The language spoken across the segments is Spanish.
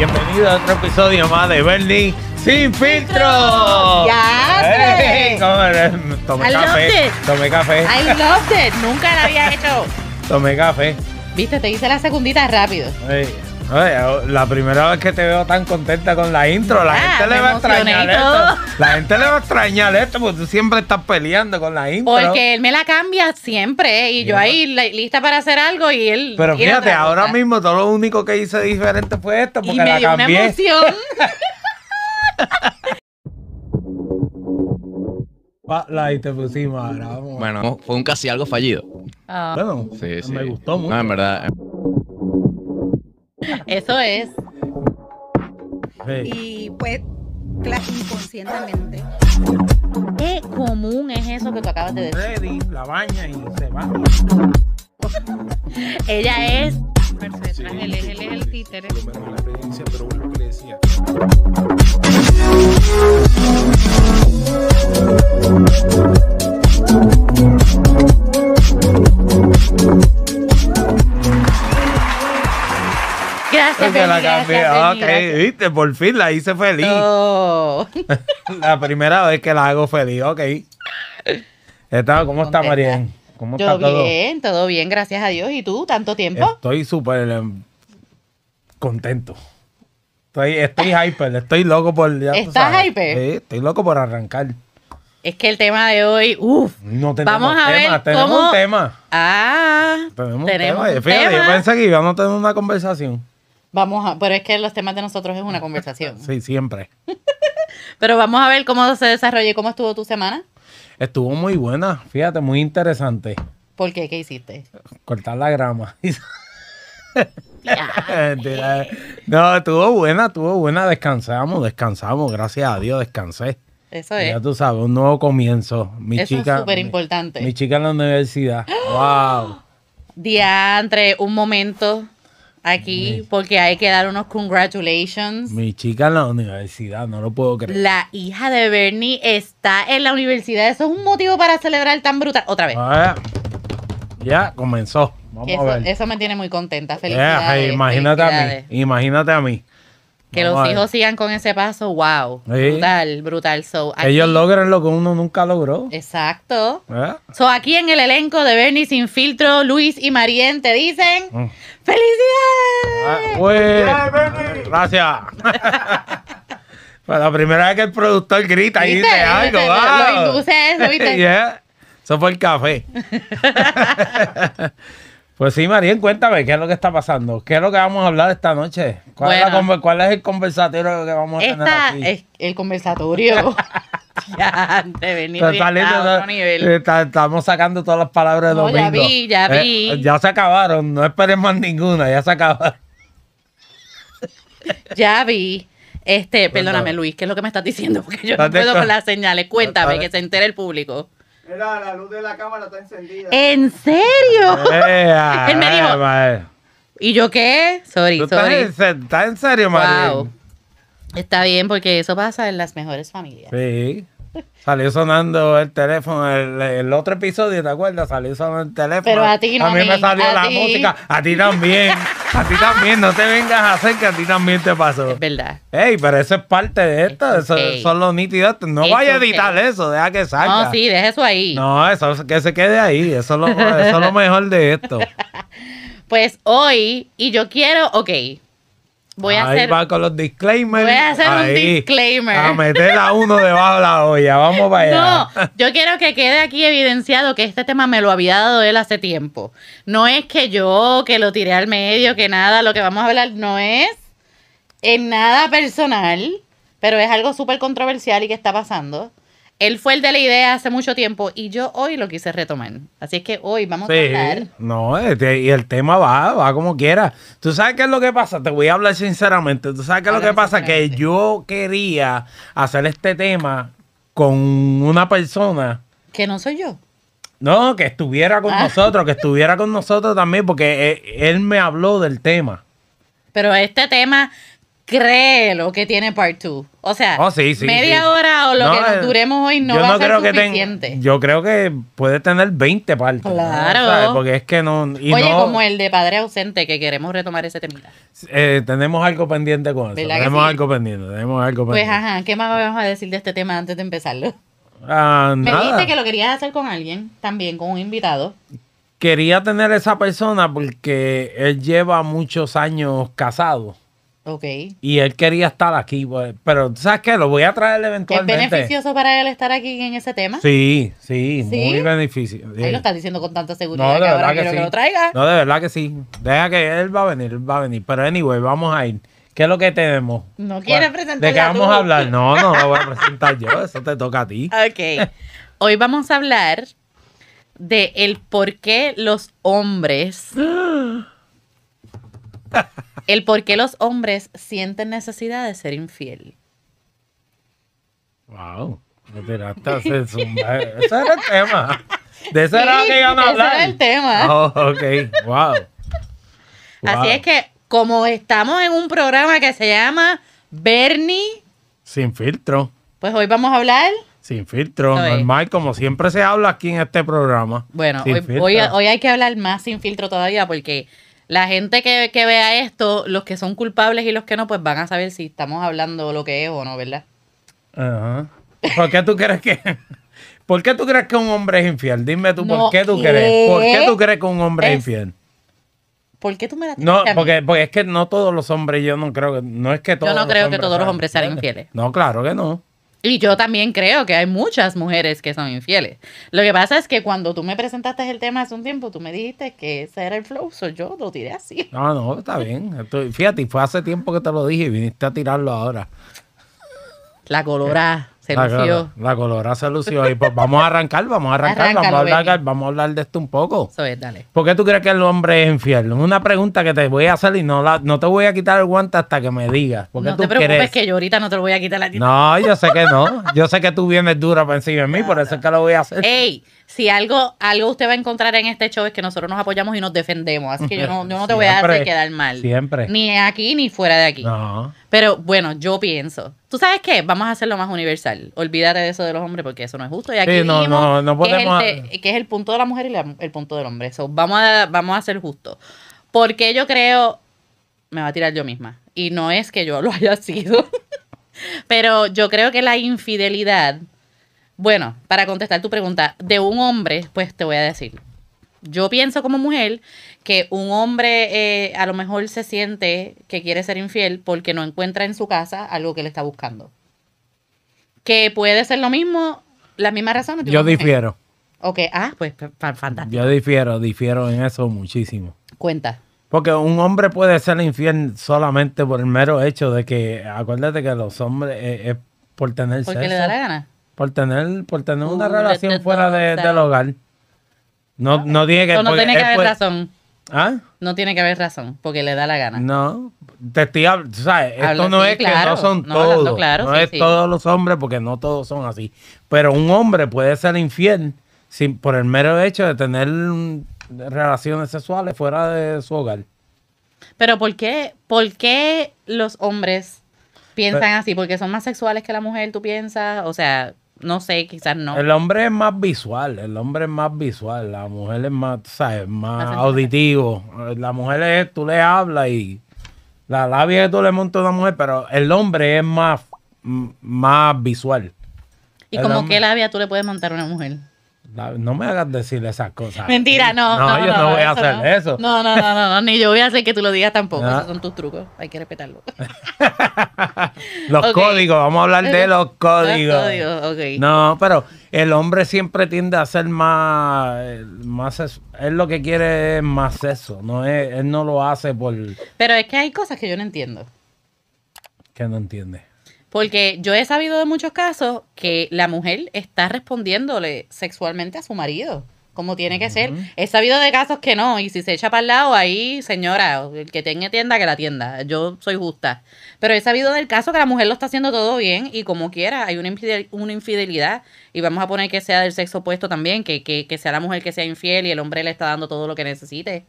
Bienvenido a otro episodio más de Bernie Sin Filtro. ¡Ya! Tomé I café. loved it. Tomé café. I loved it. Nunca la había hecho. Tomé café. Viste, te hice la segundita rápido. Oye, la primera vez que te veo tan contenta con la intro, la Ah, gente le va a extrañar esto. La gente le va a extrañar esto porque tú siempre estás peleando con la intro. Porque él me la cambia siempre. Y yo ahí lista para hacer algo y él. Pero fíjate, ahora mismo todo lo único que hice diferente fue esto porque Y me la dio una cambié. emoción. La y te pusimos ahora. Vamos. Bueno, fue un casi algo fallido. Ah, Bueno, Sí, sí. me gustó mucho. No, en verdad. Eso es. Sí. y pues inconscientemente. Qué común es eso que tú acabas de decir. Ready, la baña y se va. Ella es. Él es, él es el títere. Por lo menos en la experiencia, pero bueno, lo que le decía. Gracias, la gracias. Benny, Ok, gracias. viste, por fin la hice feliz. Oh. La primera vez que la hago feliz, ok. Está, ¿Cómo está. Marian? ¿Cómo está Yo todo? bien, todo bien, gracias a Dios. ¿Y tú? ¿Tanto tiempo? Estoy súper em, contento. Estoy, estoy hyper, estoy loco por. ya tú ¿Estás sabes. hyper? Sí, estoy loco por arrancar. Es que el tema de hoy, uff. No tenemos Vamos a tema, ver tenemos cómo- un tema. Ah, Tenemos, tenemos un tema. un Fíjate, yo tema. pensé que íbamos a tener una conversación. Vamos a, pero es que los temas de nosotros es una conversación. Sí, siempre. Pero vamos a ver cómo se desarrolla y cómo estuvo tu semana. Estuvo muy buena, fíjate, muy interesante. ¿Por qué? ¿Qué hiciste? Cortar la grama. No, estuvo buena, estuvo buena. Descansamos, descansamos. Gracias a Dios, descansé. Eso es. Ya tú sabes, un nuevo comienzo. Mi Eso chica. es súper importante. Mi chica en la universidad. wow. Diantre, un momento aquí porque hay que dar unos congratulations. Mi chica en la universidad, no lo puedo creer. La hija de Bernie está en la universidad. Eso es un motivo para celebrar tan brutal. Otra vez. Ah, ya comenzó. Vamos a eso, ver. eso me tiene muy contenta. Yeah, Felicidades. imagínate a mí. Imagínate a mí. Que Vamos los hijos sigan con ese paso, wow. Sí. Brutal, brutal. So, aquí- Ellos logran lo que uno nunca logró. Exacto. ¿Eh? So, aquí en el elenco de Bernie Sin Filtro, Luis y Marien te dicen Mm. Ah, ¡Felicidades! pues, gracias. La primera vez que el productor grita y dice algo. ¿Viste? Wow. lo induce eso, ¿viste? Yeah. Eso fue el café. pues sí, María, cuéntame, ¿qué es lo que está pasando? ¿Qué es lo que vamos a hablar esta noche? ¿Cuál, es, la Bueno. conver- cuál es el conversatorio que vamos a tener Esta aquí? es el conversatorio. ya, de Bernie Está está. Eh, estamos sacando todas las palabras de No, domingo. ya vi, ya Eh, vi. ya se acabaron, no esperen más ninguna, ya se acabaron. Ya vi. Este, Cuéntame. perdóname, Luis, ¿qué es lo que me estás diciendo? Porque yo no puedo con las señales. Cuéntame, que se entere el público. Mira, la luz de la cámara está encendida. ¿En serio? Él me dijo- madre. ¿Y yo qué? Sorry, ¿Tú estás, sorry. en, se- estás en serio? Wow. Está bien, porque eso pasa en las mejores familias. Sí. Salió sonando el teléfono, el, el otro episodio, ¿te acuerdas? Salió sonando el teléfono. Pero a ti no, A mí a me salió la ti. música. A ti también. A ti también. No te vengas a hacer que a ti también te pasó. Es verdad. Ey, pero eso es parte de esto. Eso, okay. son los nítidos. No vaya a okay. editar eso. Deja que salga. No, sí, deja eso ahí. No, eso que se quede ahí. Eso es lo, eso es lo mejor de esto. Pues hoy, y yo quiero, ok, voy a ahí hacer, va con los disclaimers. voy a hacer un disclaimer. A meter a uno debajo de la olla. Vamos para allá. No, yo quiero que quede aquí evidenciado que este tema me lo había dado él hace tiempo. No es que yo, que lo tiré al medio, que nada, lo que vamos a hablar no es en nada personal, pero es algo súper controversial y que está pasando. Él fue el de la idea hace mucho tiempo y yo hoy lo quise retomar. Así es que hoy vamos a hablar. No, este, y el tema va, va como quiera. ¿Tú sabes qué es lo que pasa? Te voy a hablar sinceramente. ¿Tú sabes qué es lo que pasa? Que yo quería hacer este tema con una persona, Que no soy yo. no, que estuviera con Ah. nosotros, que estuviera con nosotros también, porque eh, él me habló del tema. Pero este tema créelo que tiene part 2. O sea, Oh, sí, sí, media sí. hora o lo No, que nos eh, duremos hoy no va a ser ten- suficiente. yo creo que puede tener 20 partes. Claro. ¿Sabes? Porque es que no. y Oye, no- como el de padre ausente, que queremos retomar ese temita. eh, tenemos algo pendiente con eso. ¿Verdad que Tenemos algo pendiente. Tenemos algo Pues pendiente. ajá, ¿qué más vamos a decir de este tema antes de empezarlo? Ah, Me nada. dijiste que lo querías hacer con alguien, también con un invitado. Quería tener esa persona porque él lleva muchos años casado. Ok. Y él quería estar aquí, pues, pero ¿sabes qué? Lo voy a traer ¿Es eventualmente. beneficioso para él estar aquí en ese tema? Sí, sí, ¿Sí? muy beneficioso. Ahí lo estás diciendo con tanta No, seguridad de que ahora que quiero sí. que lo traiga. No, de verdad que sí. Deja que él va a venir, él va a venir. Pero anyway, vamos a ir. ¿Qué es lo que tenemos? No quieres ¿De presentarla qué vamos tú. a hablar? No, no lo voy a presentar yo. Eso te toca a ti. Ok. Hoy vamos a hablar de el por qué los hombres. El por qué los hombres sienten necesidad de ser infiel. Wow. Me tiraste. Ese era el tema. De eso era lo que iban a ese hablar. era el tema. Oh, ok. Wow. Así es que, como estamos en un programa que se llama Bernie, Sin filtro. pues hoy vamos a hablar. Sin filtro. Normal, como siempre se habla aquí en este programa. Bueno, hoy, hoy hay que hablar más sin filtro todavía porque la gente que, que vea esto, los que son culpables y los que no, pues van a saber si estamos hablando lo que es o no, ¿verdad? Ajá. ¿Por qué tú crees que.? ¿Por qué tú crees que un hombre es infiel? Dime tú, No, ¿por qué tú ¿qué? crees? ¿Por qué tú crees que un hombre es, Es- infiel? ¿Por qué tú me la tienes No, que porque, porque es que no todos los hombres, yo no creo que. No es que todos no los creo que todos los hombres sean infieles. No, claro que no. Y yo también creo que hay muchas mujeres que son infieles. Lo que pasa es que cuando tú me presentaste el tema hace un tiempo, tú me dijiste que ese era el flow, so yo lo tiré así. No, no, está bien. Fíjate, fue hace tiempo que te lo dije y viniste a tirarlo ahora. La colorada se la, lució. la colorada se lució. Y pues vamos a arrancar, vamos a arrancar, vamos a Arráncalo, hablar, vamos a hablar de esto un poco. Eso es, dale. ¿Por qué tú crees que el hombre es infiel? Es una pregunta que te voy a hacer y no, la, no te voy a quitar el guante hasta que me digas. ¿Por qué No tú te preocupes crees? que yo ahorita no te lo voy a quitar a ti. No, yo sé que no. Yo sé que tú vienes dura para encima de mí, por eso es que lo voy a hacer. Ey, si algo, algo usted va a encontrar en este show es que nosotros nos apoyamos y nos defendemos. Así que yo no, yo no te voy a hacer quedar mal. siempre. Ni aquí ni fuera de aquí. No. Pero bueno, yo pienso. ¿Tú sabes qué? Vamos a hacerlo más universal. Olvídate de eso de los hombres porque eso no es justo. Y aquí Sí, no, no, no podemos- Que es, el, que es el punto de la mujer y la- el punto del hombre. So, vamos, a, vamos a ser justos. Porque yo creo... Me va a tirar yo misma. Y no es que yo lo haya sido. Pero yo creo que la infidelidad... Bueno, para contestar tu pregunta, de un hombre, pues te voy a decir. Yo pienso como mujer que un hombre eh, a lo mejor se siente que quiere ser infiel porque no encuentra en su casa algo que le está buscando. Que puede ser lo mismo, las mismas razones. Yo difiero. Ok, ah, pues fa- fa- fantástico. Yo difiero, difiero en eso muchísimo. Cuenta. Porque un hombre puede ser infiel solamente por el mero hecho de que, acuérdate que los hombres eh, es por tener Porque sexo, le da la gana. Por tener, por tener una Uh, relación fuera de- del hogar. No, no tiene que no tiene que haber razón. ¿Ah? No tiene que haber razón, porque le da la gana. No, te estoy ¿sabes? Esto Habla- no sí, es que no son No, todos. claro, no sí, es sí. todos los hombres porque no todos son así. Pero un hombre puede ser infiel sin, por el mero hecho de tener relaciones sexuales fuera de su hogar. Pero ¿por qué, ¿por qué los hombres piensan Pero- así? ¿Porque son más sexuales que la mujer, tú piensas? O sea, no sé, quizás no. El hombre es más visual, el hombre es más visual, la mujer es más, ¿sabes? Más auditivo. La mujer es, tú le hablas y la labia que tú le montas a una mujer, pero el hombre es más, más visual. ¿Y el como hombre- qué labia tú le puedes montar a una mujer? No me hagas decir esas cosas. Mentira, no. No, No, yo no, voy a eso hacer no. eso. No, no, no, no, no, ni yo voy a hacer que tú lo digas tampoco. Esos son tus trucos. Hay que respetarlo. Los códigos, vamos a hablar de los códigos. Los códigos, ok. No, pero el hombre siempre tiende a ser más, eh, más sex- él lo que quiere es más eso, no es, él no lo hace por Pero es que hay cosas que yo no entiendo. que no entiende. Porque yo he sabido de muchos casos que la mujer está respondiéndole sexualmente a su marido, como tiene que ser. He sabido de casos que no, y si se echa para el lado, ahí, señora, el que tenga tienda, que la tienda. Yo soy justa. Pero he sabido del caso que la mujer lo está haciendo todo bien y como quiera, hay una, infidel- una infidelidad. Y vamos a poner que sea del sexo opuesto también, que, que, que sea la mujer que sea infiel y el hombre le está dando todo lo que necesite.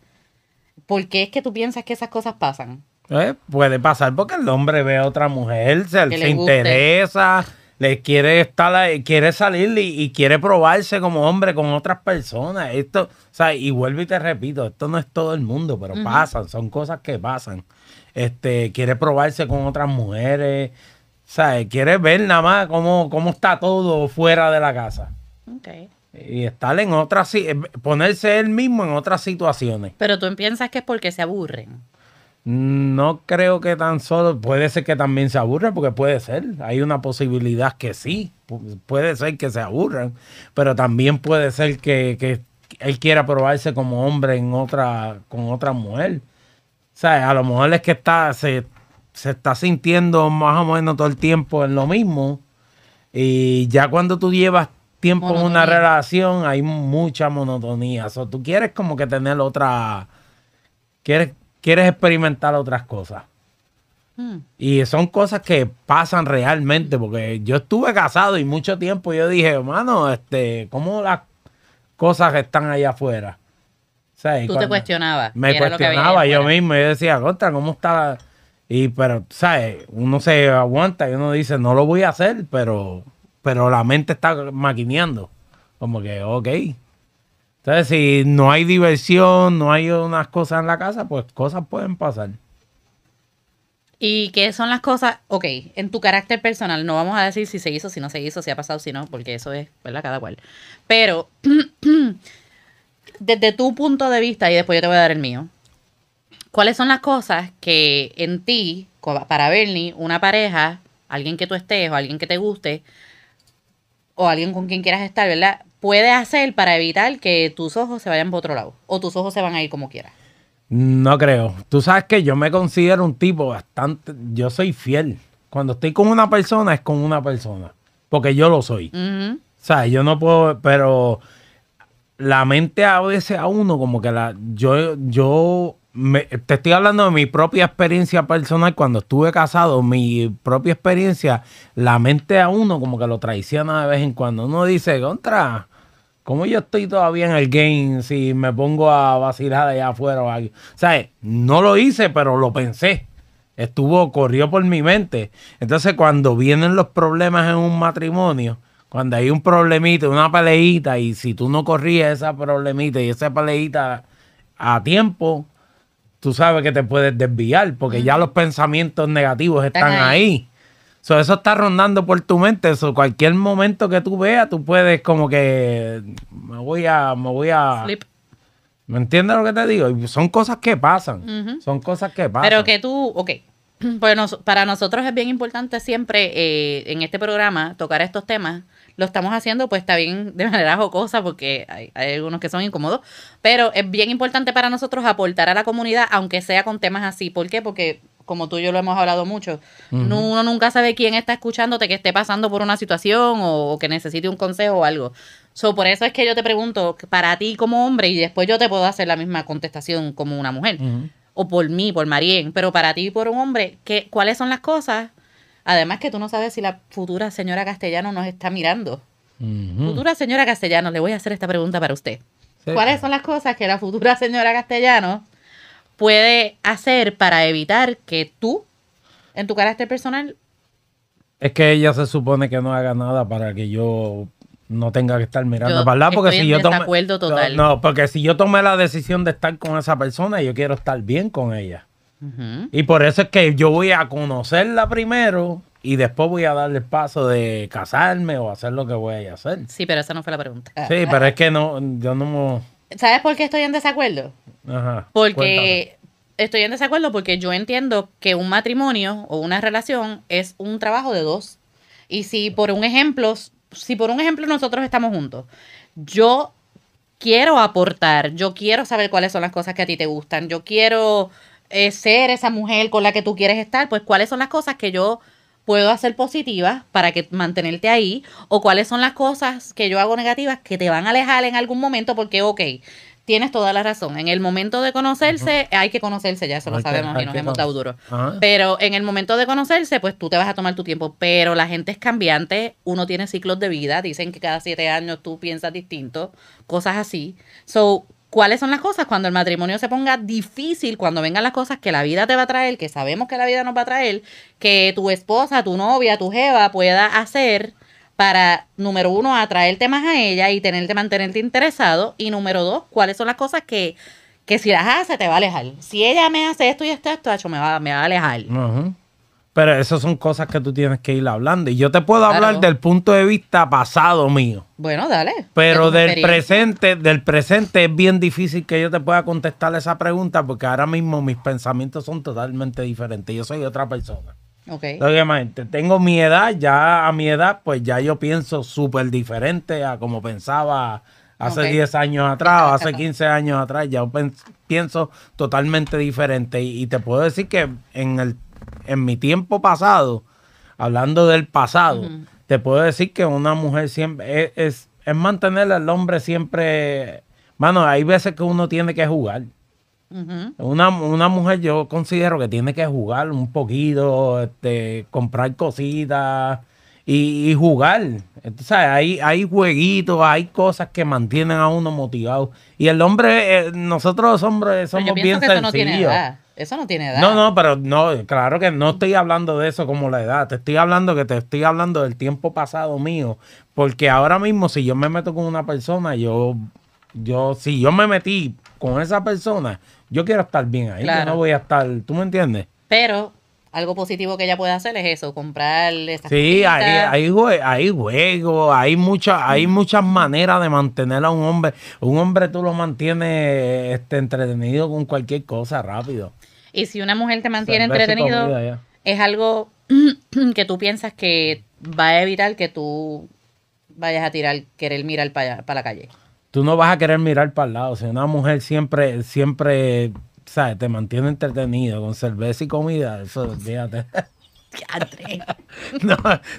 ¿Por qué es que tú piensas que esas cosas pasan? Eh, puede pasar porque el hombre ve a otra mujer, se, se interesa, le quiere estar, ahí, quiere salir y, y quiere probarse como hombre con otras personas. Esto, o sea, y vuelvo y te repito, esto no es todo el mundo, pero pasan, son cosas que pasan. Este, quiere probarse con otras mujeres, ¿sabes? Quiere ver nada más cómo, cómo está todo fuera de la casa. Y estar en otras, si- ponerse él mismo en otras situaciones. Pero tú piensas que es porque se aburren. No creo que tan solo, puede ser que también se aburra, porque puede ser, hay una posibilidad que sí, pu- puede ser que se aburran, pero también puede ser que, que él quiera probarse como hombre en otra, con otra mujer. O sea, a lo mejor es que está, se, se está sintiendo más o menos todo el tiempo en lo mismo, y ya cuando tú llevas tiempo en una relación, hay mucha monotonía. O sea, tú quieres como que tener otra, quieres, quieres experimentar otras cosas. Hmm. Y son cosas que pasan realmente, porque yo estuve casado y mucho tiempo yo dije, hermano, este, ¿cómo las cosas están allá afuera? O sea, y Tú te cuestionabas. Me cuestionaba yo afuera. mismo, yo decía, contra, ¿cómo está? la-?" Y pero, ¿sabes? Uno se aguanta y uno dice, no lo voy a hacer, pero, pero la mente está maquineando. Como que, ok. Entonces, si no hay diversión, no hay unas cosas en la casa, pues cosas pueden pasar. ¿Y qué son las cosas? Ok, en tu carácter personal, no vamos a decir si se hizo, si no se hizo, si ha pasado, si no, porque eso es, ¿verdad? Cada cual. Pero, desde tu punto de vista, y después yo te voy a dar el mío, ¿cuáles son las cosas que en ti, para Bernie, una pareja, alguien que tú estés o alguien que te guste, o alguien con quien quieras estar, ¿verdad? Puede hacer para evitar que tus ojos se vayan por otro lado, o tus ojos se van a ir como quieras. No creo. Tú sabes que yo me considero un tipo bastante. Yo soy fiel. Cuando estoy con una persona, es con una persona. Porque yo lo soy. O sea, yo no puedo. Pero la mente a veces a uno, como que la. Yo. yo me- te estoy hablando de mi propia experiencia personal. Cuando estuve casado, mi propia experiencia, la mente a uno, como que lo traiciona de vez en cuando. Uno dice, contra. ¿Cómo yo estoy todavía en el game si me pongo a vacilar allá afuera o algo? O sea, no lo hice, pero lo pensé. Estuvo, corrió por mi mente. Entonces, cuando vienen los problemas en un matrimonio, cuando hay un problemita, una peleita, y si tú no corrías esa problemita y esa peleita a tiempo, tú sabes que te puedes desviar, porque ya los pensamientos negativos están Están ahí. ahí. So, eso está rondando por tu mente. Eso, cualquier momento que tú veas, tú puedes como que me voy a, me voy a. ¿Me entiendes lo que te digo? Y son cosas que pasan. Son cosas que pasan. Pero que tú, ok. Pues nos- para nosotros es bien importante siempre eh, en este programa tocar estos temas. Lo estamos haciendo, pues está bien de manera jocosa porque hay, hay algunos que son incómodos. Pero es bien importante para nosotros aportar a la comunidad, aunque sea con temas así. ¿Por qué? Porque como tú y yo lo hemos hablado mucho, no- uno nunca sabe quién está escuchándote que esté pasando por una situación o, o que necesite un consejo o algo. So, por eso es que yo te pregunto, para ti como hombre, y después yo te puedo hacer la misma contestación como una mujer o por mí, por Marien, pero para ti, por un hombre, ¿qué, ¿cuáles son las cosas? Además que tú no sabes si la futura señora Castellano nos está mirando. Futura señora Castellano, le voy a hacer esta pregunta para usted. Sí. ¿Cuáles son las cosas que la futura señora Castellano puede hacer para evitar que tú, en tu carácter personal, Es que ella se supone que no haga nada para que yo no tenga que estar mirando Yo para allá. Porque si yo tomé. desacuerdo total. No, no, porque si yo tomé la decisión de estar con esa persona, yo quiero estar bien con ella. Y por eso es que yo voy a conocerla primero y después voy a darle el paso de casarme o hacer lo que voy a hacer. sí, pero esa no fue la pregunta. Sí, pero es que no, yo no ¿Sabes por qué estoy en desacuerdo? Ajá. Porque estoy en desacuerdo porque yo entiendo que un matrimonio o una relación es un trabajo de dos. Y si por un ejemplo, si por un ejemplo nosotros estamos juntos, yo quiero aportar, yo quiero saber cuáles son las cosas que a ti te gustan, yo quiero eh, ser esa mujer con la que tú quieres estar, pues cuáles son las cosas que yo puedo hacer positivas para que mantenerte ahí o cuáles son las cosas que yo hago negativas que te van a alejar en algún momento porque, ok, tienes toda la razón. En el momento de conocerse, hay que conocerse, ya eso lo Hay que- sabemos hay y nos que hemos dado duro. Pero en el momento de conocerse, pues tú te vas a tomar tu tiempo. Pero la gente es cambiante, uno tiene ciclos de vida, dicen que cada siete años tú piensas distinto, cosas así. So, ¿Cuáles son las cosas cuando el matrimonio se ponga difícil, cuando vengan las cosas que la vida te va a traer, que sabemos que la vida nos va a traer, que tu esposa, tu novia, tu jeva pueda hacer para, número uno, atraerte más a ella y tenerte, mantenerte interesado, y número dos, cuáles son las cosas que, que si las hace te va a alejar. Si ella me hace esto y esto, esto, me va, me va a alejar. Ujú. Pero esas son cosas que tú tienes que ir hablando. Y yo te puedo Claro. hablar del punto de vista pasado mío. Bueno, dale. Pero del presente, del presente es bien difícil que yo te pueda contestar esa pregunta porque ahora mismo mis pensamientos son totalmente diferentes. Yo soy otra persona. Ok. Tengo mi edad, ya a mi edad, pues ya yo pienso súper diferente a como pensaba hace Ok. 10 años atrás o hace 15 años atrás. Ya pienso totalmente diferente. Y, y te puedo decir que en, el, en mi tiempo pasado, hablando del pasado, te puedo decir que una mujer siempre es, es, es mantener al hombre siempre. Mano, hay veces que uno tiene que jugar. Una, una mujer yo considero que tiene que jugar un poquito, este, comprar cositas y, y jugar. Entonces, hay, hay jueguitos, hay cosas que mantienen a uno motivado. Y el hombre, eh, nosotros los hombres Pero somos yo bien que eso no tiene sencillos. edad. Eso no tiene edad. No, no, pero no, claro que no estoy hablando de eso como la edad. Te estoy hablando que te estoy hablando del tiempo pasado mío. Porque ahora mismo, si yo me meto con una persona, yo, yo, si yo me metí con esa persona, yo quiero estar bien ahí. Yo no voy a estar, ¿tú me entiendes? Pero algo positivo que ella puede hacer es eso, comprar esas Sí, hay, hay, hay juegos, hay, mucha, hay muchas maneras de mantener a un hombre. Un hombre tú lo mantienes este, entretenido con cualquier cosa rápido. Y si una mujer te mantiene Cerveza entretenido, es algo que tú piensas que va a evitar que tú vayas a tirar, querer mirar para la calle. tú no vas a querer mirar para el lado. Si una mujer siempre, siempre, ¿sabes? Te mantiene entretenido con cerveza y comida, eso, fíjate. no,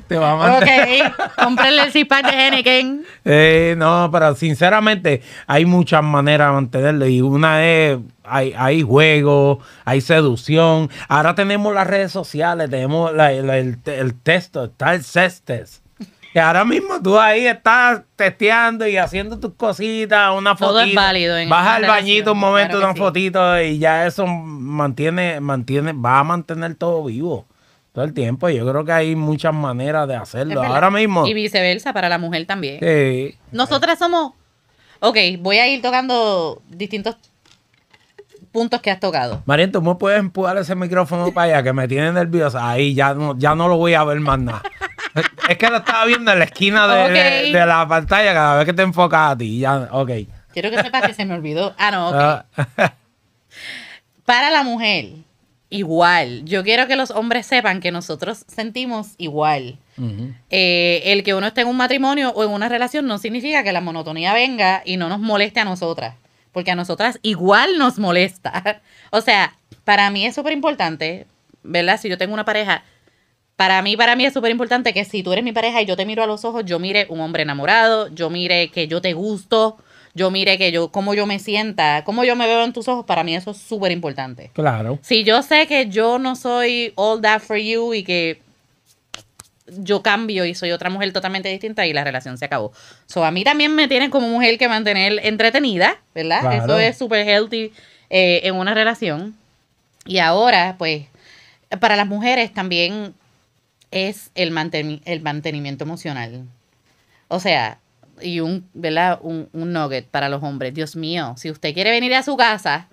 te va a mantener. ok, cómprenle el zip-pack de Henneken. Eh, no, pero sinceramente hay muchas maneras de mantenerlo. Y una es, hay, hay juegos, hay seducción. Ahora tenemos las redes sociales, tenemos la- la- el, el texto, está el cestes. Y ahora mismo tú ahí estás testeando y haciendo tus cositas, una Todo es fotito. válido en Vas al bañito un momento, claro que una sí. fotito y ya eso mantiene, mantiene, va a mantener todo vivo. Todo el tiempo. Yo creo que hay muchas maneras de hacerlo. Ahora mismo. Y viceversa para la mujer también. sí. Nosotras somos. Ok, voy a ir tocando distintos puntos que has tocado. María, tú me puedes empujar ese micrófono para allá que me tiene nerviosa. Ahí ya no, ya no lo voy a ver más nada. Es que lo estaba viendo en la esquina de, Ok. de- de la pantalla cada vez que te enfocas a ti. Ya, ok. Quiero que sepas que se me olvidó. Ah, no, ok. Ah, Para la mujer, igual. Yo quiero que los hombres sepan que nosotros sentimos igual. Eh, el que uno esté en un matrimonio o en una relación no significa que la monotonía venga y no nos moleste a nosotras. Porque a nosotras igual nos molesta. O sea, para mí es súper importante, ¿verdad? Si yo tengo una pareja, para mí, para mí es súper importante que si tú eres mi pareja y yo te miro a los ojos, yo mire un hombre enamorado, yo mire que yo te gusto, yo mire que yo, cómo yo me sienta, cómo yo me veo en tus ojos, para mí eso es súper importante. Claro. Si yo sé que yo no soy all that for you y que yo cambio y soy otra mujer totalmente distinta y la relación se acabó. So, a mí también me tienen como mujer que mantener entretenida, ¿verdad? Claro. Eso es súper healthy eh, en una relación. Y ahora, pues, para las mujeres también es el, el mantenimiento emocional. O sea, y un, ¿verdad? Un, un nugget para los hombres. Dios mío, si usted quiere venir a su casa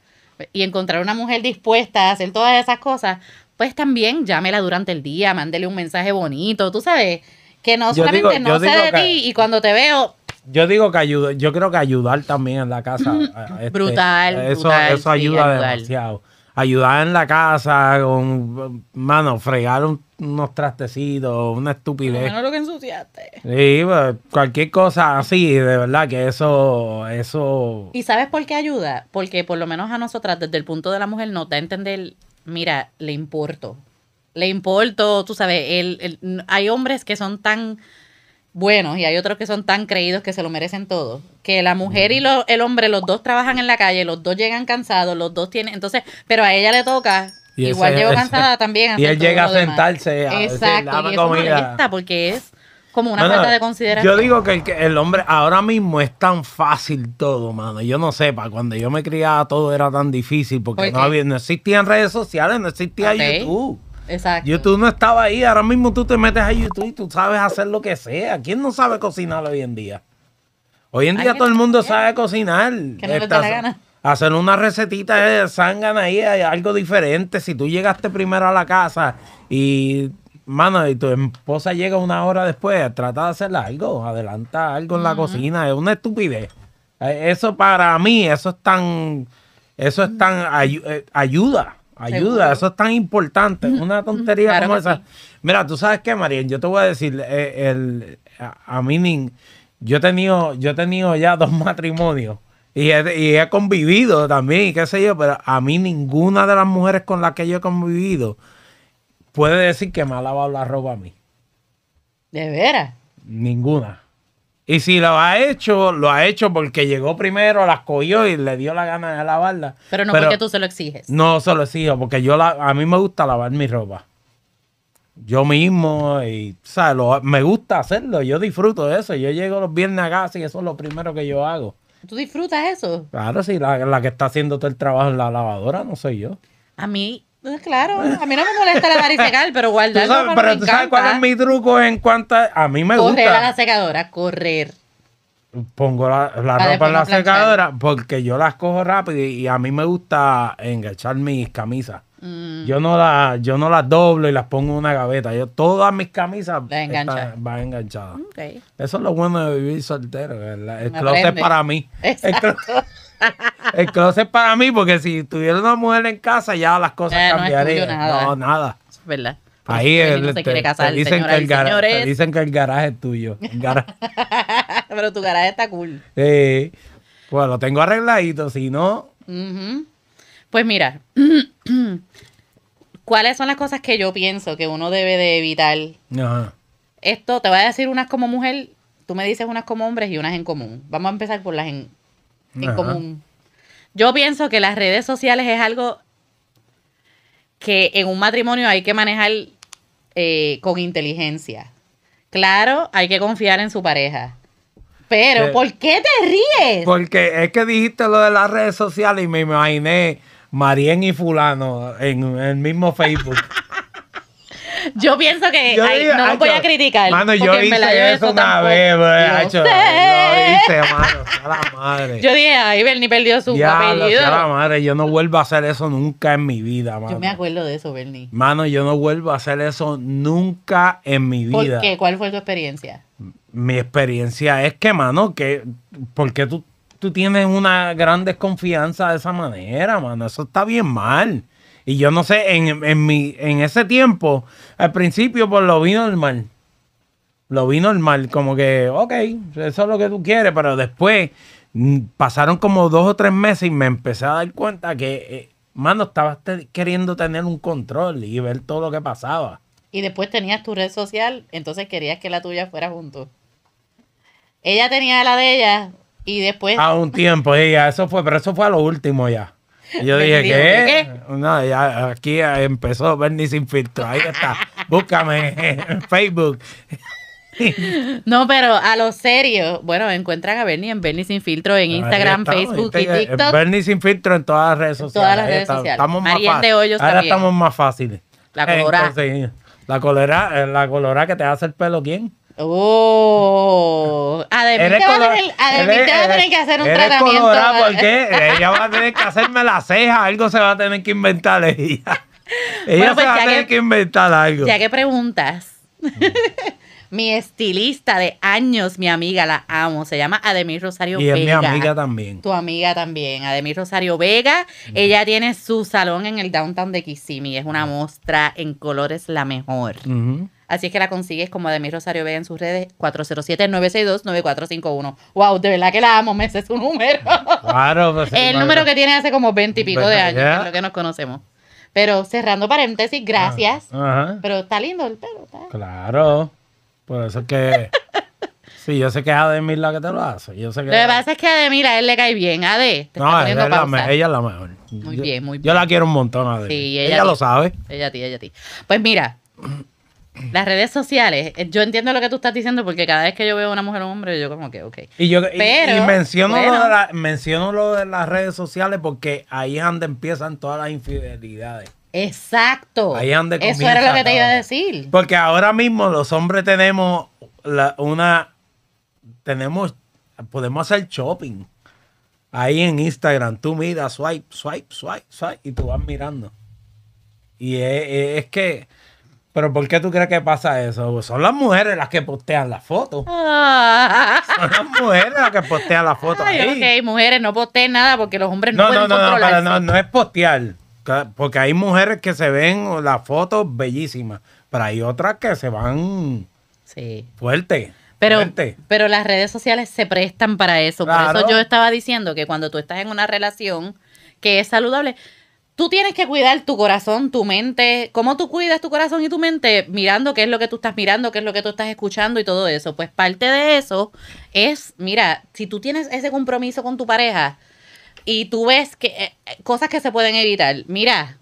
y encontrar una mujer dispuesta a hacer todas esas cosas, pues también llámela durante el día, mándele un mensaje bonito, tú sabes, que no Yo solamente digo- no sé de que- ti y cuando te veo, Yo digo que ayuda, yo creo que ayudar también en la casa. este, Brutal, Eso, brutal, eso ayuda demasiado. Ayudar en la casa con, mano, fregar un- unos trastecitos, una estupidez. menos lo que ensuciaste. Sí, pues, cualquier cosa así, de verdad que eso, eso, ¿Y sabes por qué ayuda? Porque por lo menos a nosotras, desde el punto de la mujer, nos da a entender, mira, le importo. Le importo, tú sabes, el, el- hay hombres que son tan buenos y hay otros que son tan creídos que se lo merecen todo. Que la mujer y lo- el hombre, los dos trabajan en la calle, los dos llegan cansados, los dos tienen, entonces, pero a ella le toca, Y igual ese- cansada también. y él llega a sentarse a Exacto, "Dame y eso comida". molesta porque es Como una falta de consideración. Yo digo que el, que el hombre ahora mismo es tan fácil todo, mano. Yo no sé, para cuando yo me criaba todo era tan difícil porque ¿Por no, había, no existían redes sociales, no existía. YouTube. Exacto. YouTube no estaba ahí. Ahora mismo tú te metes a YouTube y tú sabes hacer lo que sea. ¿Quién no sabe cocinar hoy en día? Hoy en día todo el mundo sabe cocinar. Que no la gana. Hacer una recetita de zángana ahí, algo diferente. Si tú llegaste primero a la casa y, mano, y tu esposa llega una hora después, trata de hacer algo, adelanta algo en la cocina. Es una estupidez. Eh, Eso para mí, eso es tan, eso es tan, eh, ayuda, ayuda, Seguro. eso es tan importante. Una tontería Claro como esa. sí. Mira, tú sabes qué, Mariel, yo te voy a decir, eh, el, a, a mí nin- yo he tenido, yo he tenido ya dos matrimonios y he, y he convivido también, y qué sé yo, pero a mí ninguna de las mujeres con las que yo he convivido puede decir que me ha lavado la ropa a mí. De veras. Ninguna. Y si lo ha hecho, lo ha hecho porque llegó primero, las cogió y le dio la gana de lavarla. Pero no porque tú se lo exiges. No se lo exijo, porque yo la, a mí me gusta lavar mi ropa. Yo mismo, y, ¿sabes? Lo- me gusta hacerlo, yo disfruto de eso. Yo llego los viernes a casa y eso es lo primero que yo hago. ¿Tú disfrutas eso? Claro, si la, la que está haciendo todo el trabajo en la lavadora no soy yo. A mí, claro, a mí no me molesta lavar y secar, pero Tú guardar sabes- pero tú sabes cuál es mi truco en cuanto a... A mí me Correr a la gusta. secadora, correr. Pongo la, la ropa en la planchar. secadora porque yo las cojo rápido y, y a mí me gusta enganchar mis camisas. Mm, Yo no las yo no las doblo y las pongo en una gaveta. Yo todas mis camisas engancha. están- van enganchadas. Eso es lo bueno de vivir soltero. ¿verdad? El closet para mí. El Exacto. closet, el closet es para mí porque si tuviera una mujer en casa ya las cosas no es cambiarían. tuyo nada. No, nada. Es verdad. Ahí el- no se te- quiere te casar, dicen, que el y gara- te señores. dicen que el garaje es tuyo. El gara- Pero tu garaje está cool. Sí. pues lo tengo arregladito. Si no. Pues mira, ¿cuáles son las cosas que yo pienso que uno debe de evitar? ajá. Esto te voy a decir unas como mujer, tú me dices unas como hombres y unas en común. Vamos a empezar por las en, en común. Yo pienso que las redes sociales es algo que en un matrimonio hay que manejar eh, con inteligencia. Claro, hay que confiar en su pareja. Pero, Eh, ¿por qué te ríes? Porque es que dijiste lo de las redes sociales y me imaginé Marien y fulano en el mismo Facebook. Yo pienso que Yo ay, no lo voy a "Acho, criticar. Mano, yo hice eso una vez, bro, sé. Lo hice, mano. sea la madre. Yo dije, ay, Bernie perdió su Diablo, apellido. sea la madre. Yo no vuelvo a hacer eso nunca en mi vida, mano. Yo me acuerdo de eso, Bernie. Mano, yo no vuelvo a hacer eso nunca en mi vida. ¿Por qué? ¿Cuál fue tu experiencia? Mi experiencia es que, mano, que porque tú, tú tienes una gran desconfianza de esa manera, mano. Eso está bien mal. Y yo no sé, en, en, mi, en ese tiempo, al principio, pues lo vi normal. Lo vi normal, como que, ok, eso es lo que tú quieres, pero después mm, pasaron como dos o tres meses y me empecé a dar cuenta que, eh, mano, estabas te- queriendo tener un control y ver todo lo que pasaba. Y después tenías tu red social, entonces querías que la tuya fuera junto. Ella tenía la de ella y después... A un tiempo, ya, eso fue, pero eso fue a lo último ya. Y yo dije, ¿qué? No, ya aquí empezó Bernie sin filtro. Ahí está. Búscame en Facebook. No, pero a lo serio, bueno, encuentran a Bernie en Bernie Sin Filtro en Instagram, estamos, Facebook y. TikTok. Bernie sin filtro en todas las redes sociales. todas las redes sociales. Estamos más de. Hoyos Ahora también. estamos más fáciles. La. Entonces, la colorá, eh, la colorá que te hace el pelo, ¿quién? Oh, Ademir Eres te color- te va a tener que hacer un eres tratamiento. colorá porque ella va a tener que hacerme la ceja, algo se va a tener que inventar ella. Ella Bueno, pues se va a tener que- que inventar algo. Ya que preguntas, mi estilista de años, mi amiga, la amo, se llama Ademir Rosario y es mi Vega. amiga también. Tu amiga también, Ademir Rosario Vega. Ella tiene su salón en el downtown de Kissimmee. Es una mostra en colores la mejor. Ujú. Así es que la consigues como Ademir Rosario Vega en sus redes 407-962-9451. Wow, de verdad que la amo, me sé su número. Claro, pues, el número que tiene hace como 20 y pico de años, que es lo que nos conocemos. Pero cerrando paréntesis, gracias. Ajá. Pero está lindo el pelo, está. Claro. Por eso es que. sí, yo sé que es Ademir la que te lo hace. Yo sé que. Lo que pasa es que a Ademir a él le cae bien. Ade, te no, está ella la, ella es la mejor. Muy Yo- bien, muy Yo bien. la quiero un montón, Ademir. Sí, ella ella lo sabe. Ella a ti, ella a ti. Pues mira, las redes sociales, eh, yo entiendo lo que tú estás diciendo porque cada vez que yo veo a una mujer o un hombre, yo como que, ok. Y yo y- Pero, y, menciono, lo de la- menciono lo de las redes sociales porque ahí es donde empiezan todas las infidelidades. Exacto. Ahí es donde Eso era lo que te iba a decir. Porque ahora mismo los hombres tenemos la- una. Tenemos. Podemos hacer shopping. Ahí en Instagram. Tú miras, swipe, swipe, swipe, swipe. Y tú vas mirando. Y es que. Pero ¿por qué tú crees que pasa eso? Son las mujeres las que postean las fotos. Ah. Son las mujeres las que postean las fotos. Ay, ahí. ok, mujeres, no posteen nada porque los hombres no, No, no, pueden no, no, controlarse. pero no, no es postear. Porque hay mujeres que se ven las fotos bellísimas. Pero hay otras que se van Sí. fuerte. Pero, fuerte. pero las redes sociales se prestan para eso. Por eso yo estaba diciendo que cuando tú estás en una relación que es saludable, tú tienes que cuidar tu corazón, tu mente. ¿Cómo tú cuidas tu corazón y tu mente? Mirando qué es lo que tú estás mirando, qué es lo que tú estás escuchando y todo eso. Pues parte de eso es, mira, si tú tienes ese compromiso con tu pareja y tú ves que eh, eh, cosas que se pueden evitar, mira,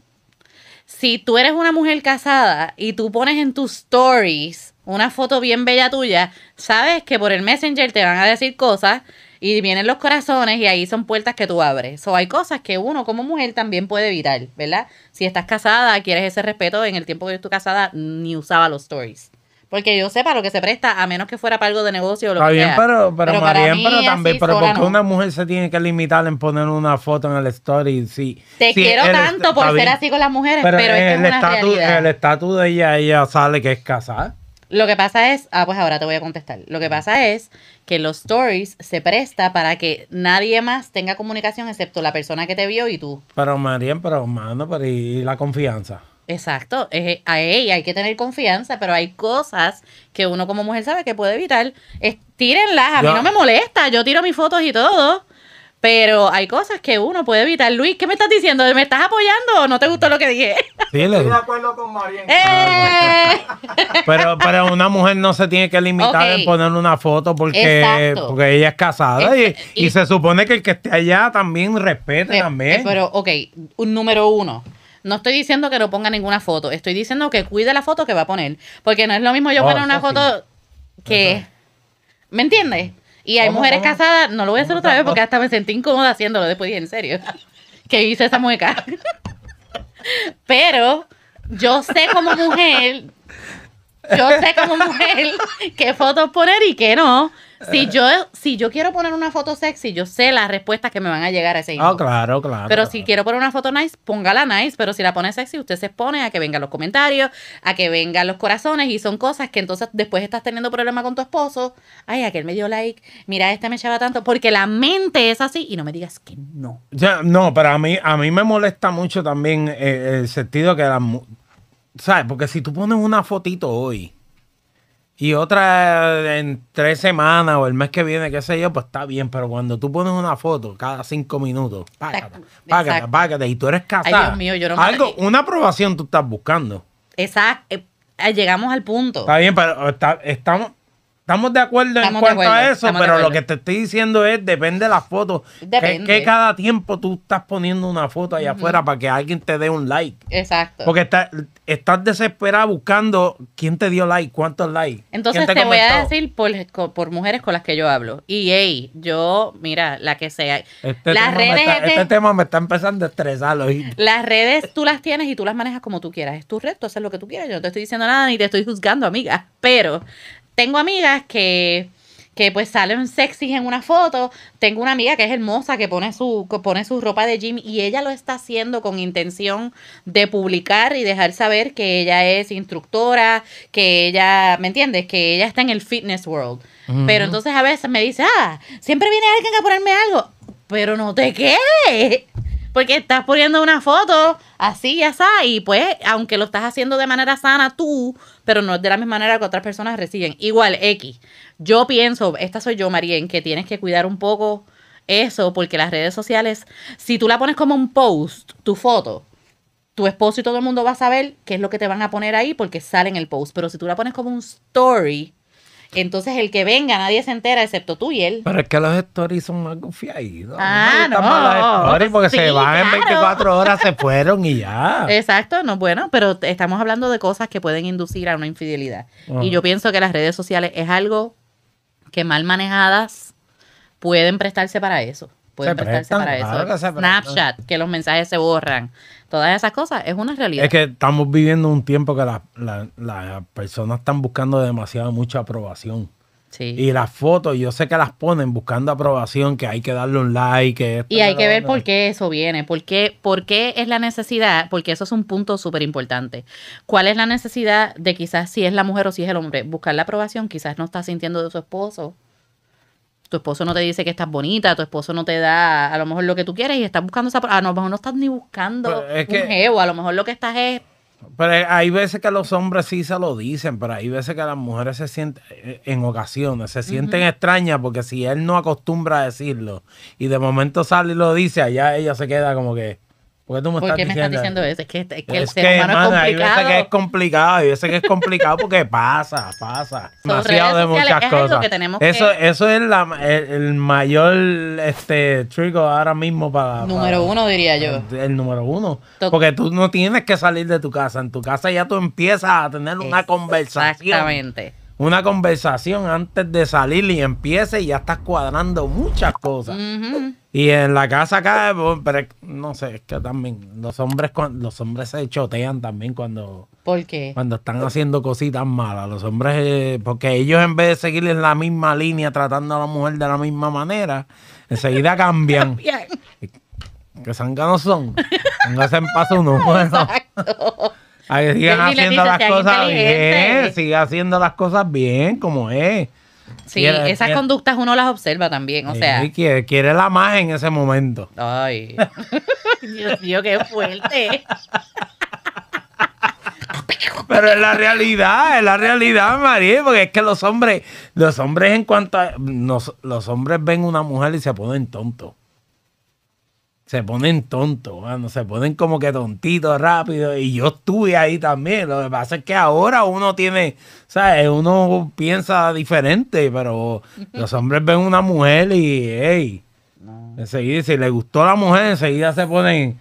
si tú eres una mujer casada y tú pones en tus stories una foto bien bella tuya, sabes que por el Messenger te van a decir cosas y vienen los corazones y ahí son puertas que tú abres. O hay cosas que uno como mujer también puede evitar, ¿verdad? Si estás casada, quieres ese respeto, en el tiempo que estoy casada, ni usaba los stories. Porque yo sepa lo que se presta, a menos que fuera para algo de negocio o lo Está que bien, sea. pero, pero, para mí, pero también, pero porque no. una mujer se tiene que limitar en poner una foto en el story? Sí, Te sí, quiero el- tanto por ser bien, así con las mujeres, pero, Pero, es que es el una estatus, realidad. el estatus de ella, ella sale que es casada. Lo que pasa es, ah, pues ahora te voy a contestar. Lo que pasa es que los stories se presta para que nadie más tenga comunicación excepto la persona que te vio y tú. Pero Marién, pero mano, pero y la confianza. Exacto, es- a ella hay que tener confianza, pero hay cosas que uno como mujer sabe que puede evitar. Es- tírenlas, a mí no me molesta, yo tiro mis fotos y todo, pero hay cosas que uno puede evitar. Luis, ¿qué me estás diciendo? ¿Me estás apoyando o no te gustó lo que dije? Sí, Estoy de acuerdo con Marian. ¡Eh! pero, pero una mujer no se tiene que limitar en poner una foto porque, Exacto. porque ella es casada y, y y- se supone que el que esté allá también respete Eh, también. eh, pero, ok, un número uno. No estoy diciendo que no ponga ninguna foto. Estoy diciendo que cuide la foto que va a poner. Porque no es lo mismo yo Oh, poner una sí. foto que... Eso. ¿Me entiendes? Y hay ¿Cómo, mujeres cómo? casadas, no lo voy a hacer ¿Cómo otra vez porque hasta me sentí incómoda haciéndolo. Después dije, en serio, que hice esa mueca. Pero yo sé como mujer, yo sé como mujer qué fotos poner y qué no. Si yo, si yo quiero poner una foto sexy, yo sé las respuestas que me van a llegar a ese Ah, inbox. claro, claro. Pero claro. si quiero poner una foto nice, póngala nice. Pero si la pone sexy, usted se expone a que vengan los comentarios, a que vengan los corazones. Y son cosas que entonces después estás teniendo problema con tu esposo. Ay, aquel me dio like. Mira, este me echaba tanto. Porque la mente es así. Y no me digas que no. Ya, no, pero a mí, a mí me molesta mucho también eh, el sentido que las ¿Sabes? Porque si tú pones una fotito hoy y otra en tres semanas o el mes que viene, qué sé yo, pues está bien. Pero cuando tú pones una foto cada cinco minutos, págate, págate, págate, y tú eres casada. Dios mío, yo no me- Algo, una aprobación tú estás buscando. Exacto. Eh, llegamos al punto. Está bien, pero está- estamos, estamos de acuerdo en Estamos cuanto a eso, pero lo que te estoy diciendo es, depende de la foto. Que, Depende. que cada tiempo tú estás poniendo una foto allá afuera para que alguien te dé un like. Exacto. Porque está- estás desesperada buscando quién te dio like, cuántos likes. Entonces te, voy a decir por, por mujeres con las que yo hablo. Y hey, yo, mira, la que sea. Este, las tema me redes está, es de- este tema me está empezando a estresar. Las redes tú las tienes y tú las manejas como tú quieras. Es tu red, tú haces lo que tú quieras. Yo no te estoy diciendo nada ni te estoy juzgando, amiga. Pero tengo amigas que, que pues salen sexy en una foto. Tengo una amiga que es hermosa, que pone su, que pone su ropa de gym y ella lo está haciendo con intención de publicar y dejar saber que ella es instructora, que ella, ¿me entiendes? Que ella está en el fitness world. Pero entonces a veces me dice, ah, siempre viene alguien a ponerme algo. Pero no te quedes. Porque estás poniendo una foto así y así, y pues, aunque lo estás haciendo de manera sana tú, pero no es de la misma manera que otras personas reciben. Igual, X. Yo pienso, esta soy yo, Marien, que tienes que cuidar un poco eso, porque las redes sociales, si tú la pones como un post, tu foto, tu esposo y todo el mundo va a saber qué es lo que te van a poner ahí porque sale en el post. Pero si tú la pones como un story, Entonces el que venga, nadie se entera excepto tú y él. Pero es que los stories son más confiados. Ah, no. porque Sí, se van en claro. 24 horas, se fueron y ya. Exacto, no, bueno, pero estamos hablando de cosas que pueden inducir a una infidelidad. Y yo pienso que las redes sociales es algo que mal manejadas pueden prestarse para eso. Pueden Se prestarse prestan, para claro eso. que. Snapchat, que los mensajes se borran. Todas esas cosas es una realidad. Es que estamos viviendo un tiempo que la- la- las personas están buscando demasiado mucha aprobación. Sí. Y las fotos, yo sé que las ponen buscando aprobación, que hay que darle un like. Que Y hay que ver por qué eso viene, por qué, por qué es la necesidad, porque eso es un punto súper importante. ¿Cuál es la necesidad de quizás si es la mujer o si es el hombre? Buscar la aprobación, quizás no está sintiendo de su esposo. Tu esposo no te dice que estás bonita, tu esposo no te da a lo mejor lo que tú quieres y estás buscando esa... A lo mejor no estás ni buscando es un que- geo, a lo mejor lo que estás es... Pero hay veces que los hombres sí se lo dicen, pero hay veces que las mujeres se sienten, eh, en ocasiones, se sienten extrañas porque si él no acostumbra a decirlo y de momento sale y lo dice, allá ella se queda como que, ¿por qué tú me ¿Por estás qué me estás diciendo? eso? Es que, es que el Es ser que, humano mano, es hay veces complicado. que es complicado, hay veces que es complicado porque pasa, pasa. Demasiado de muchas es cosas. que eso, que- eso es la, el, el mayor este trigo ahora mismo para. Número para- uno, diría yo. El número uno. To- Porque tú no tienes que salir de tu casa. En tu casa ya tú empiezas a tener una conversación. Exactamente. Una conversación antes de salir y empieza y ya estás cuadrando muchas cosas. Ujú. Y en la casa acá, pues, pero no sé, es que también los hombres los hombres se chotean también cuando, ¿Por qué? cuando están haciendo cositas malas. Los hombres, eh, porque ellos en vez de seguir en la misma línea tratando a la mujer de la misma manera, enseguida cambian. Que sanganos son. Póngase en paso uno. Bueno, ahí sigan haciendo las "Sean cosas bien. inteligentes". Sigan haciendo las cosas bien, como es. Sí, Quiere- esas quiere- conductas uno las observa también, o sea. Sí, quiere, quiere la más en ese momento. Ay. Dios mío, qué fuerte. Pero es la realidad, es la realidad, María, porque es que los hombres, los hombres en cuanto a, nos- los hombres ven una mujer y se ponen tontos. Se ponen tontos, mano, se ponen como que tontitos rápido. Y yo estuve ahí también. Lo que pasa es que ahora uno tiene, ¿sabes? Uno piensa diferente, pero los hombres ven una mujer y, hey, enseguida, si le gustó la mujer, enseguida se ponen,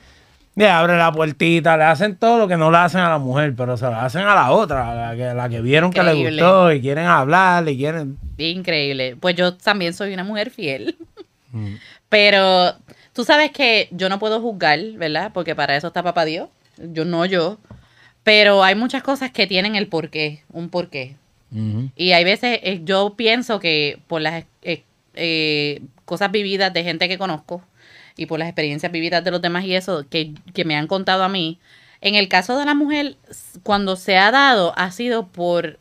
le abren la puertita, le hacen todo lo que no le hacen a la mujer, pero se lo hacen a la otra, a la que, la que vieron que le gustó y quieren hablar y quieren... Increíble. Pues yo también soy una mujer fiel. Mm. Pero tú sabes que yo no puedo juzgar, ¿verdad? Porque para eso está papá Dios. Yo no yo. Pero hay muchas cosas que tienen el porqué, un porqué. Y hay veces, eh, yo pienso que por las eh, eh, cosas vividas de gente que conozco y por las experiencias vividas de los demás y eso que, que me han contado a mí, en el caso de la mujer, cuando se ha dado, ha sido por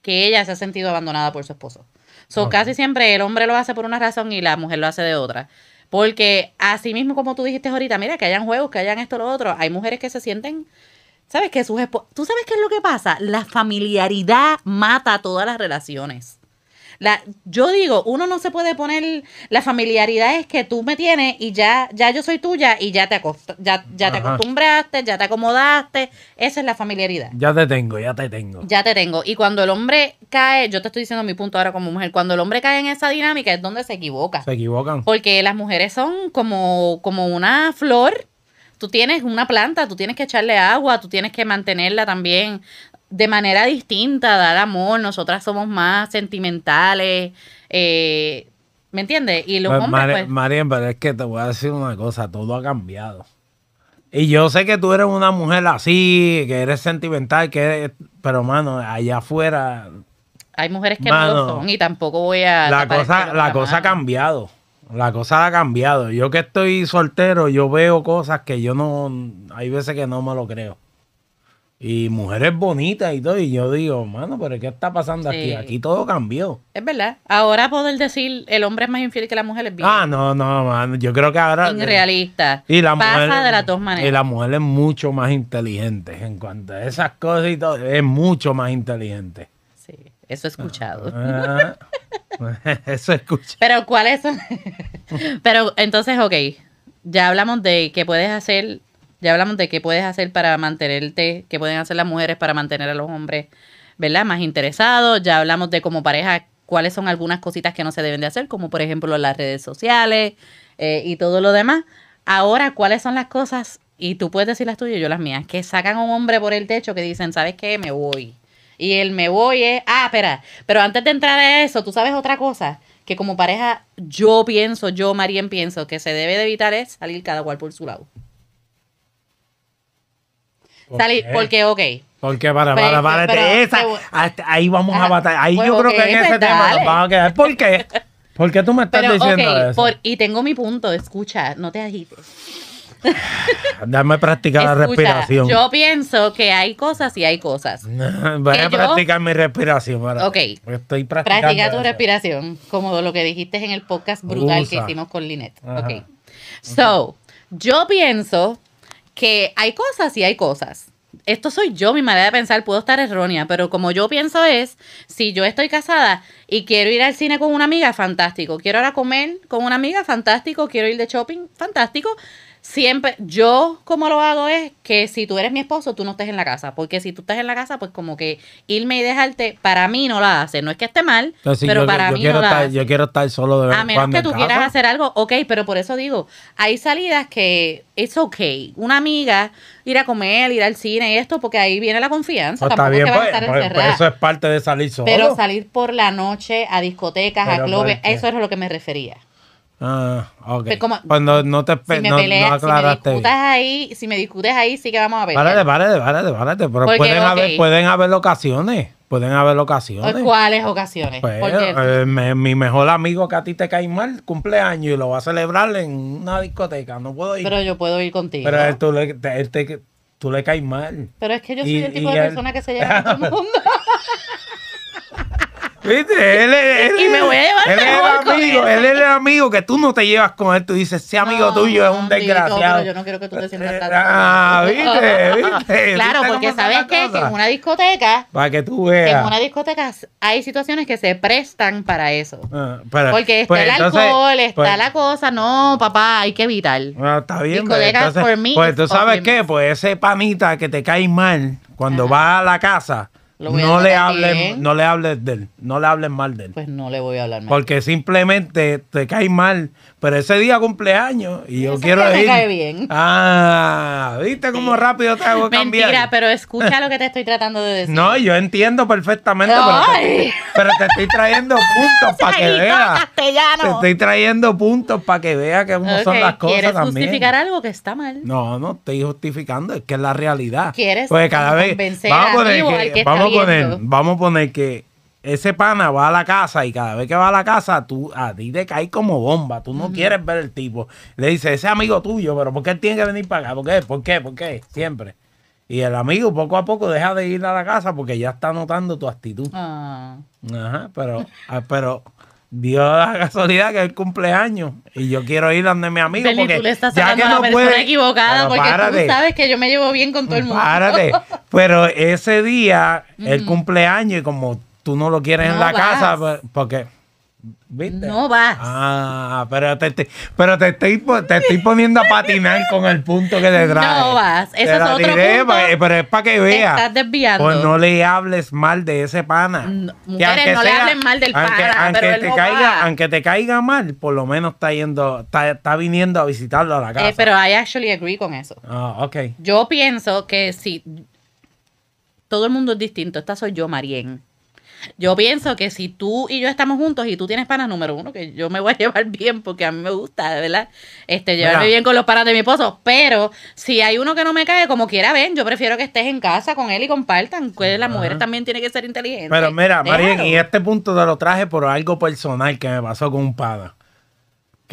que ella se ha sentido abandonada por su esposo. So. Casi siempre el hombre lo hace por una razón y la mujer lo hace de otra. Porque así mismo como tú dijiste ahorita, mira, que hayan juegos, que hayan esto, lo otro, hay mujeres que se sienten ¿Sabes que sus ¿Tú sabes qué es lo que pasa? La familiaridad mata todas las relaciones. La, yo digo, uno no se puede poner. La familiaridad es que tú me tienes y ya, ya yo soy tuya y ya te, acost- ya, ya te acostumbraste, ya te acomodaste. Esa es la familiaridad. Ya te tengo, ya te tengo. Ya te tengo. Y cuando el hombre cae, yo te estoy diciendo mi punto ahora como mujer, cuando el hombre cae en esa dinámica es donde se equivoca. Se equivocan. Porque las mujeres son como, como una flor. Tú tienes una planta, tú tienes que echarle agua, tú tienes que mantenerla también de manera distinta, dar amor. Nosotras somos más sentimentales. eh, ¿Me entiendes? Y los Pues, hombres, pues, Marien, pero es que te voy a decir una cosa, todo ha cambiado. Y yo sé que tú eres una mujer así, que eres sentimental, que eres, pero mano, allá afuera hay mujeres que no lo son y tampoco voy a... la cosa, la cosa ha cambiado. La cosa ha cambiado. Yo que estoy soltero, yo veo cosas que yo no, hay veces que no me lo creo. Y mujeres bonitas y todo, y yo digo, mano, pero ¿qué está pasando aquí? Sí. Aquí todo cambió. Es verdad. Ahora poder decir el hombre es más infiel que la mujer es bien Ah, no, no, mano, yo creo que ahora... irrealista. Y la Pasa mujer, de las dos maneras. Y la mujer es mucho más inteligente en cuanto a esas cosas y todo. Es mucho más inteligente. Sí, eso he escuchado. Ah, eso escucha. Pero ¿cuáles son? Pero entonces, ok, ya hablamos de qué puedes hacer, ya hablamos de qué puedes hacer para mantenerte, qué pueden hacer las mujeres para mantener a los hombres ¿verdad? Más interesados. Ya hablamos de como pareja cuáles son algunas cositas que no se deben de hacer, como por ejemplo las redes sociales eh, y todo lo demás. Ahora, ¿cuáles son las cosas? Y tú puedes decir las tuyas y yo las mías, que sacan a un hombre por el techo que dicen, ¿sabes qué? Me voy. Y el me voy es, ah, espera, pero antes de entrar a eso, tú sabes otra cosa, que como pareja yo pienso, yo Marien pienso que se debe de evitar es salir cada cual por su lado. ¿Por Salir, qué? porque, ok, Porque para, para, para, pero- esa, pero- hasta ahí vamos a batallar. Ahí Pues, yo creo que en ese pues, tema dale. nos vamos a quedar. ¿Por qué? ¿Por qué tú me estás diciendo eso? por- y tengo mi punto, escucha, no te agites. Dame practicar la Escucha, respiración. Yo pienso que hay cosas y hay cosas. Voy a yo- practicar mi respiración. para- Ok. Estoy practicando. Practica tu eso. respiración, como lo que dijiste en el podcast brutal que hicimos con Lynette. Ajá. Ok. So, yo pienso que hay cosas y hay cosas. Esto soy yo, mi manera de pensar, puedo estar errónea, pero como yo pienso es, si yo estoy casada y quiero ir al cine con una amiga, fantástico. Quiero ir a comer con una amiga, fantástico. Quiero ir de shopping, fantástico. Siempre, yo como lo hago es que si tú eres mi esposo, tú no estés en la casa. Porque si tú estás en la casa, pues como que irme y dejarte, para mí no la hace. No es que esté mal, Entonces, pero yo, para yo mí quiero no la estar, hace. yo quiero estar solo de vez A en menos que tú casa. quieras hacer algo, ok, pero por eso digo, hay salidas que es ok. Una amiga, ir a comer, ir al cine y esto, porque ahí viene la confianza. Pues está bien, es que vas a pues, estar pues, pues eso es parte de salir solo. Pero salir por la noche a discotecas, Pero a clubes, eso es a lo que me refería. Ah, ok. Pues como- Cuando no te Si me no, peleas, no si me aclaraste. discutas ahí, si me discutes ahí, sí que vamos a pelear. Párate, párate, párate, párate. Pero Porque, pueden, haber, pueden haber ocasiones. Pueden haber ocasiones. ¿En ¿Cuáles ocasiones? Pues, eh, me- mi mejor amigo que a ti te cae mal, cumpleaños y lo va a celebrar en una discoteca. No puedo ir. pero yo puedo ir contigo. Pero él, tú, le, él te- tú le caes mal. Pero es que yo soy Y- el tipo de él- persona que se lleva con todo el mundo. ¿Viste? Él, es- él Y me voy a llevar él mejor el con amigo, él. él es el amigo que tú no te llevas con él. Tú dices, ese amigo No, tuyo es un desgraciado. pero yo no quiero que tú te sientas tan Ah. ¿viste? ¿Viste? Claro, ¿Viste porque sabes qué? que en una discoteca, Para que tú que veas. en una discoteca hay situaciones que se prestan para eso. Ah, pero- Porque está pues, el entonces, alcohol, está pues, la cosa. No, papá, hay que evitar. Ah, está bien, pues, Discoteca entonces, for me pues tú sabes qué, pues ese panita que te cae mal cuando Ajá. va a la casa, no le hables, no le hables de él, no le hables mal de él. Pues no le voy a hablar más. Porque simplemente te cae mal, pero ese día cumpleaños y yo Ese quiero me ir. cae bien. Ah, ¿viste cómo rápido te hago cambiar? Mentira, pero escucha lo que te estoy tratando de decir. No, yo entiendo perfectamente, pero te, Ay. pero te estoy trayendo puntos para que veas. Te estoy trayendo puntos para que veas que cómo son las cosas ¿Quieres también. justificar algo que está mal? No, no estoy justificando, es que es la realidad. ¿Quieres Pues cada vez vamos a poner que, vamos a poner, vamos a poner que ese pana va a la casa y cada vez que va a la casa tú a ti te cae como bomba, tú no quieres ver el tipo. Le dice, "Ese amigo tuyo, pero ¿por qué él tiene que venir para acá? ¿Por qué? ¿Por qué? ¿Por qué? Siempre. Y el amigo poco a poco deja de ir a la casa porque ya está notando tu actitud. Ah. Ajá, pero ah, pero dio la casualidad que es el cumpleaños y yo quiero ir donde mi amigo Bernie, porque tú le estás ya que a la no persona puede equivocada porque párate. tú sabes que yo me llevo bien con todo el mundo. Párate. Pero ese día, el cumpleaños, y como tú no lo quieres en la vas. casa, pues, porque. ¿Viste? No vas. Ah, pero te, te- pero te estoy, te estoy poniendo a patinar con el punto que te trae. No vas. Eso Te es otro diré, punto. pa- pero es para que veas. estás desviando. Pues no le hables mal de ese pana. No, mujeres, no le hablen mal del aunque- pana, aunque pero te no caiga, va. aunque te caiga mal, por lo menos está yendo, está, está viniendo a visitarlo a la casa. Eh, pero I actually agree con eso. Ah, ok. Yo pienso que si todo el mundo es distinto, esta soy yo, Marien. Yo pienso que si tú y yo estamos juntos y tú tienes panas, número uno, que yo me voy a llevar bien porque a mí me gusta, de verdad, este, llevarme Mira. bien con los panas de mi esposo. Pero si hay uno que no me cae, como quiera, ven, yo prefiero que estés en casa con él y compartan. Que la mujer también tiene que ser inteligente. Pero mira, Déjalo. y este punto te lo traje por algo personal que me pasó con un pana.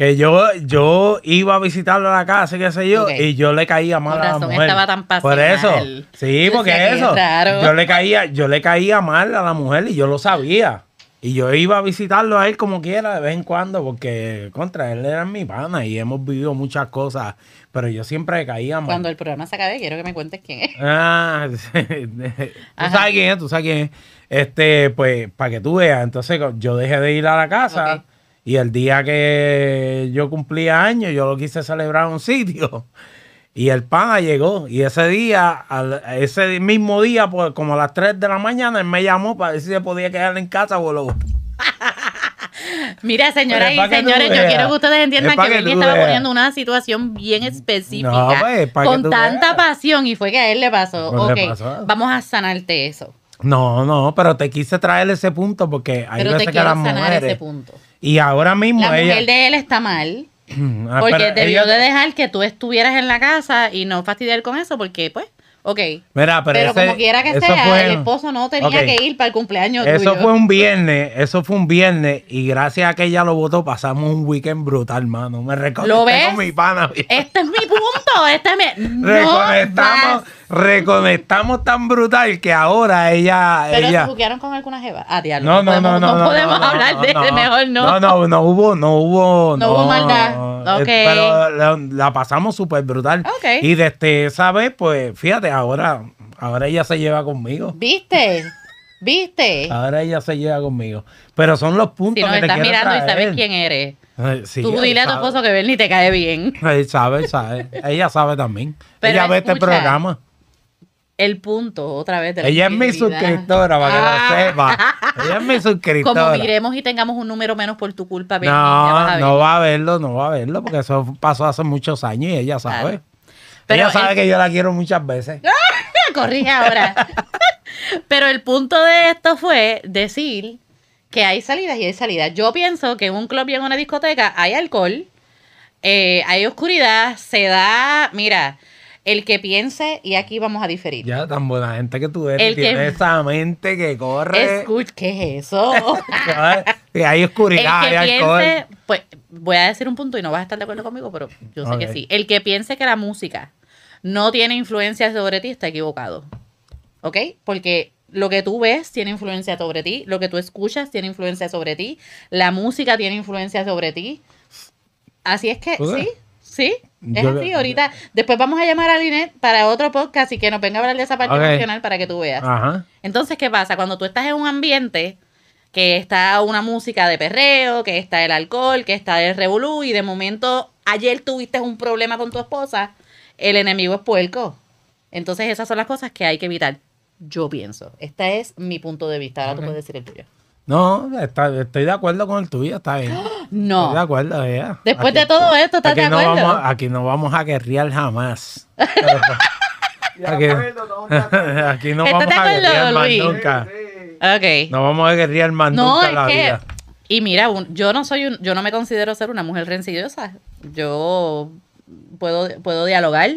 Que yo, yo iba a visitarlo a la casa, qué sé yo, y yo le caía mal a la mujer. estaba tan Por eso. pasional. Sí, Yo porque eso. Yo le caía, yo le caía mal a la mujer y yo lo sabía. Y yo iba a visitarlo a él como quiera de vez en cuando, porque contra él era mi pana y hemos vivido muchas cosas. Pero yo siempre le caía mal. Cuando el programa se acabe, quiero que me cuentes quién es. Ah, tú sabes quién es, tú sabes quién es. Este, pues, para que tú veas. Entonces, yo dejé de ir a la casa. Y el día que yo cumplía años, yo lo quise celebrar en un sitio. Y el pana llegó. Y ese día, al- ese mismo día, pues como a las 3 de la mañana, él me llamó para ver si se podía quedar en casa o lo. Mira, señoras y que señores, yo quiero que ustedes entiendan Es que que tú estaba veas. poniendo una situación bien específica, No, pues, que con tanta veas. pasión, y fue que a él le pasó. Pues le ok, pasó. vamos a sanarte eso. No, no, pero te quise traer ese punto porque hay Pero te veces que quiero las sanar mujeres. ese punto. Y ahora mismo La ella. mujer de él está mal. Ah, Porque debió ella- de dejar que tú estuvieras en la casa y no fastidiar con eso, porque pues, ok. Mira, pero, Pero, ese- como quiera que sea, fue- el esposo no tenía que ir para el cumpleaños Eso tuyo. fue un viernes, eso fue un viernes y gracias a que ella lo votó pasamos un weekend brutal, mano. Me reconecté ¿Lo ves? con mi pana. Este es mi punto, este es mi... No reconectamos, reconectamos tan brutal que ahora ella, Pero ella. se buquearon con alguna jeva. Ah, diablo. No, no, podemos, no, no, no. podemos no, hablar no, de no, mejor no. No, no, no hubo, no hubo. No hubo maldad. Ok. Eh, Pero la, la pasamos súper brutal. Ok. Y desde esa vez, pues, fíjate, ahora, ahora ella se lleva conmigo. ¿Viste? ¿Viste? Ahora ella se lleva conmigo. Pero son los puntos si nos que te estás mirando y sabes quién eres, Sí, tú dile a tu sabe. esposo que Bernie te cae bien. Él sabe, sabe. Ella sabe también. Pero ella ve este programa. El punto, otra vez. De la Ella es mi suscriptora, para que Ah. lo sepa. Ella es mi suscriptora. Como miremos y tengamos un número menos por tu culpa, Bernie, No, no va a verlo, no va a verlo, porque eso pasó hace muchos años y ella sabe. Claro. Pero ella sabe el- que yo la quiero muchas veces. Corrige ahora. Pero el punto de esto fue decir que hay salidas y hay salidas. Yo pienso que en un club y en una discoteca hay alcohol, eh, hay oscuridad, se da, mira, el que piense, y aquí vamos a diferir. Ya, tan buena gente que tú eres. El que- Tienes esa mente que corre. Escucha, ¿qué es eso? que hay el oscuridad, que hay alcohol. pues voy a decir un punto y no vas a estar de acuerdo conmigo, pero yo sé que sí. El que piense que la música no tiene influencia sobre ti está equivocado. ¿Ok? Porque lo que tú ves tiene influencia sobre ti, lo que tú escuchas tiene influencia sobre ti, la música tiene influencia sobre ti. Así es que sí, sí, es Yo- así. Ahorita, después vamos a llamar a Linet para otro podcast y que nos venga a hablar de esa parte emocional para que tú veas. Ajá. Entonces, ¿qué pasa? Cuando tú estás en un ambiente que está una música de perreo, que está el alcohol, que está el revolú, y de momento ayer tuviste un problema con tu esposa, el enemigo es puerco. Entonces, esas son las cosas que hay que evitar. Yo pienso. Este es mi punto de vista. Ahora tú puedes decir el tuyo. No, está- estoy de acuerdo con el tuyo, está bien. Estoy de No. acuerdo, ya. Después Aquí- de todo esto, ¿estás de no acuerdo? vamos, aquí no vamos a guerrear jamás. De Aquí, no, aquí no ¿Estás vamos a guerrear más nunca. Sí. Ok. No vamos a guerrear más No, nunca es la que. vida. Y mira, un- yo no soy un, yo no me considero ser una mujer rencillosa. Yo puedo, puedo dialogar.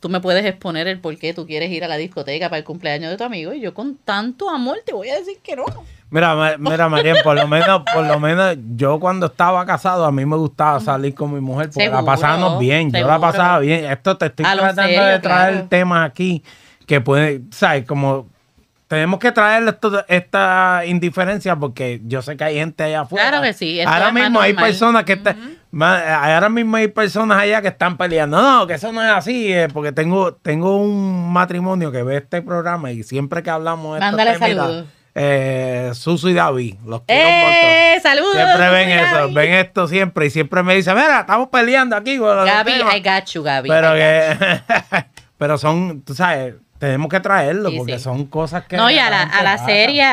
Tú me puedes exponer el por qué tú quieres ir a la discoteca para el cumpleaños de tu amigo. Y yo con tanto amor te voy a decir que no. Mira, Ma- mira, Marian, por lo menos, por lo menos, yo cuando estaba casado, a mí me gustaba salir con mi mujer porque la Seguro, pasábamos bien. Yo la pasaba bien. Esto te estoy A tratando serio, de traer claro. temas aquí que pueden, ¿sabes? Como tenemos que traer esto- esta indiferencia porque yo sé que hay gente allá afuera. Claro que sí, Ahora mismo hay personas que están, ahora mismo hay personas allá que están peleando. No, que eso no es así, eh, porque tengo, tengo un matrimonio que ve este programa y siempre que hablamos de estos Mándale saludos. eh, Susu y David, los quiero un montón. ¡Eh! ¡Saludos! Siempre ven eso, ven esto siempre y siempre me dicen, mira, estamos peleando aquí. Gaby, temas". I got you, Gaby. pero que, pero son, tú sabes, tenemos que traerlo Sí, porque sí. son cosas que. No, y a la, a la serie,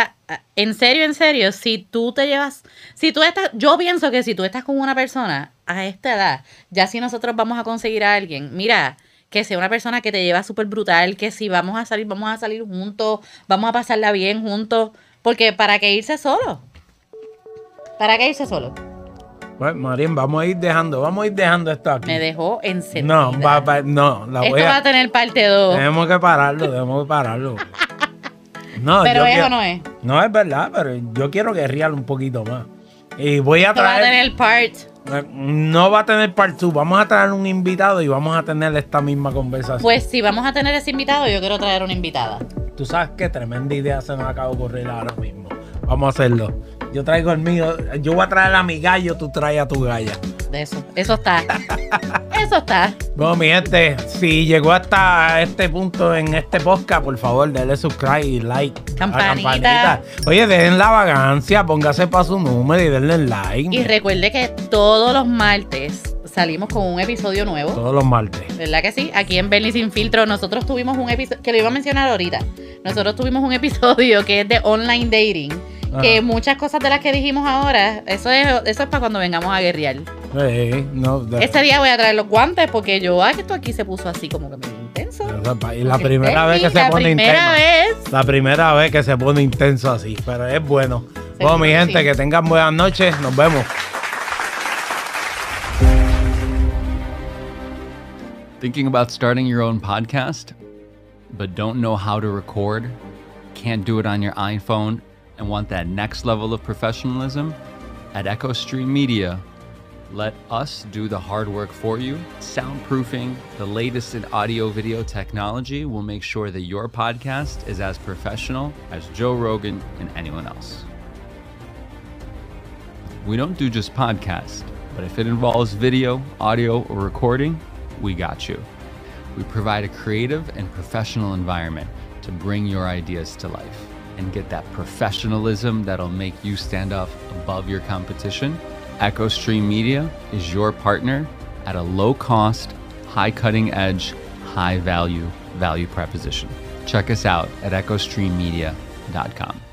en serio, en serio, si tú te llevas, si tú estás, yo pienso que si tú estás con una persona a esta edad, ya si nosotros vamos a conseguir a alguien, mira, que sea una persona que te lleva súper brutal, que si vamos a salir, vamos a salir juntos, vamos a pasarla bien juntos, porque ¿para qué irse solo? ¿Para qué irse solo? Pues, Marín, vamos a ir dejando, vamos a ir dejando esto aquí. Me dejó encendida. no, va, va- no, la Esto voy va a. tener parte 2, Tenemos que pararlo, tenemos que pararlo. No, pero eso quiero- no es. No es verdad, pero yo quiero guerrear un poquito más. Y voy a Esto va a traer. tener part. Eh, No va a tener part 2, vamos a traer un invitado y vamos a tener esta misma conversación. Pues si vamos a tener ese invitado, yo quiero traer una invitada. Tú sabes qué tremenda idea se nos acaba de ocurrir ahora mismo. Vamos a hacerlo. Yo traigo el mío, yo voy a traer a mi gallo, tú traes a tu galla. De eso. Eso está. Eso está. Bueno, mi gente, si llegó hasta este punto en este podcast, por favor, denle subscribe y like. a Campanita. Oye, den la vagancia, póngase para su número y denle like. Y recuerde que todos los martes salimos con un episodio nuevo. Todos los martes. ¿Verdad que sí? Aquí en Bernie Sin Filtro nosotros tuvimos un episodio, que lo iba a mencionar ahorita, nosotros tuvimos un episodio que es de online dating, que muchas cosas de las que dijimos ahora, eso es, eso es para cuando vengamos a guerrear. No, de- Ese día voy a traer los guantes porque yo, ay, que esto aquí se puso así como que medio intenso. y la Porque primera vez que se pone La primera intenso. vez. La primera vez que se pone intenso así, pero es bueno. Bueno, mi gente, sí. que tengan buenas noches. Nos vemos. Thinking about starting your own podcast, but don't know how to record, can't do it on your iPhone, and want that next level of professionalism? At EchoStream Media, let us do the hard work for you. Soundproofing, the latest in audio video technology will make sure that your podcast is as professional as Joe Rogan and anyone else. We don't do just podcasts, but if it involves video, audio, or recording, we got you. We provide a creative and professional environment to bring your ideas to life and get that professionalism that'll make you stand up above your competition. EchoStream Media is your partner at a low cost, high cutting edge, high value value proposition. Check us out at echostreammedia.com.